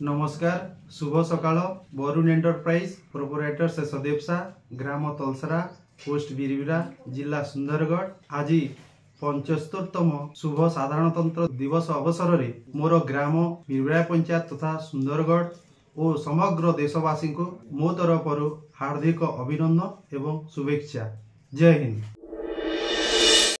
नमस्कार शुभ सकाल बरुण एन्टरप्राइज प्रोपोरेटर शेषदेवसा ग्राम तलसरा पोस्ट बिरविरा जिल्ला सुन्दरगढ आज तम शुभ साधारणतन्त्र दिवस अवसरले मोर ग्राम बिरबिरा पञ्चायत तथा सुन्दरगड ओ समग्र देशवासीको मो तरफु हार्दिक अभिनन्दन एवं शुभेच्छा जय हिन्द